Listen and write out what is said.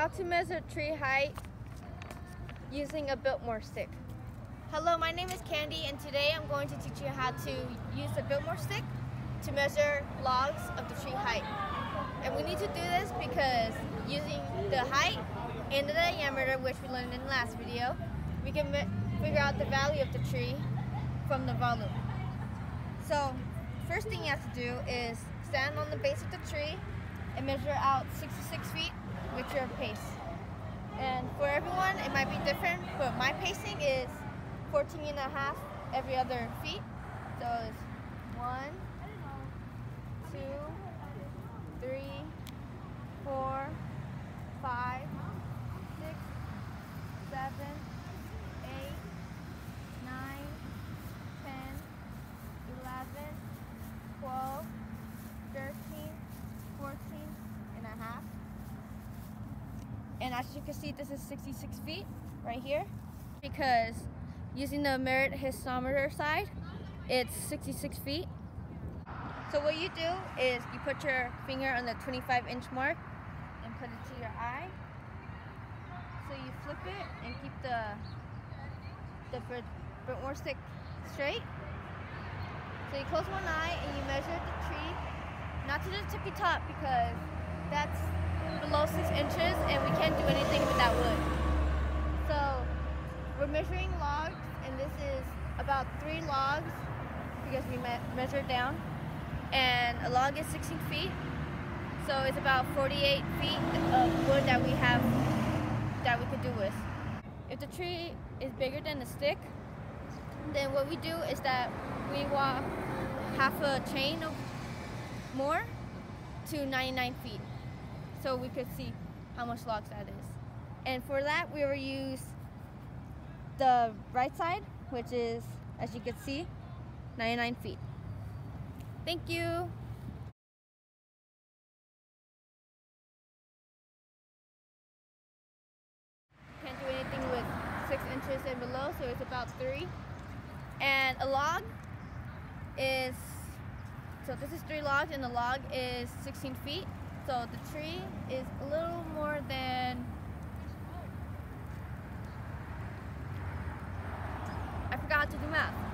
How to measure tree height using a Biltmore stick. Hello, my name is Candy and today I'm going to teach you how to use a Biltmore stick to measure logs of the tree height. And we need to do this because using the height and the diameter, which we learned in the last video, we can figure out the value of the tree from the volume. So, first thing you have to do is stand on the base of the tree and measure out 66 feet your pace. And for everyone, it might be different, but my pacing is 14 and a half every other feet. So it's one, And as you can see, this is 66 feet right here because using the Merritt hypsometer side, it's 66 feet. So what you do is you put your finger on the 25 inch mark and put it to your eye. So you flip it and keep the the Biltmore stick straight. So you close one eye and you measure the tree, not to the tippy top because that's below six inches and we can't do anything with that wood. So we're measuring logs and this is about three logs because we me measured down and a log is 16 feet so it's about 48 feet of wood that we have that we could do with. If the tree is bigger than the stick then what we do is that we walk half a chain of more to 99 feet so we could see how much logs that is. And for that we will use the right side, which is, as you can see, 99 feet. Thank you. Can't do anything with six inches and below, so it's about three. And a log is, so this is three logs and the log is 16 feet. So the tree is a little more than I forgot to do math.